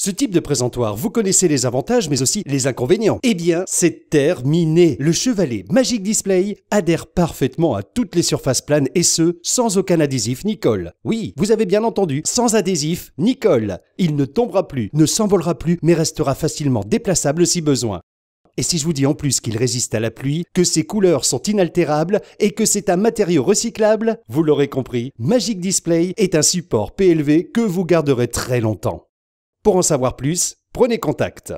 Ce type de présentoir, vous connaissez les avantages mais aussi les inconvénients. Eh bien, c'est terminé. Le chevalet Magic Display adhère parfaitement à toutes les surfaces planes et ce, sans aucun adhésif ni colle. Oui, vous avez bien entendu, sans adhésif ni colle. Il ne tombera plus, ne s'envolera plus, mais restera facilement déplaçable si besoin. Et si je vous dis en plus qu'il résiste à la pluie, que ses couleurs sont inaltérables et que c'est un matériau recyclable, vous l'aurez compris, Magic Display est un support PLV que vous garderez très longtemps. Pour en savoir plus, prenez contact.